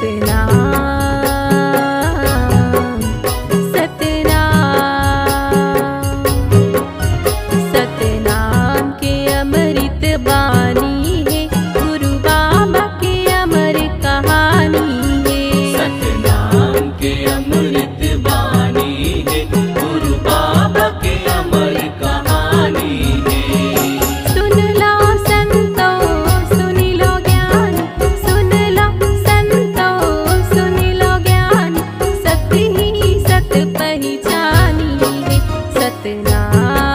happy now. ना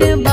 de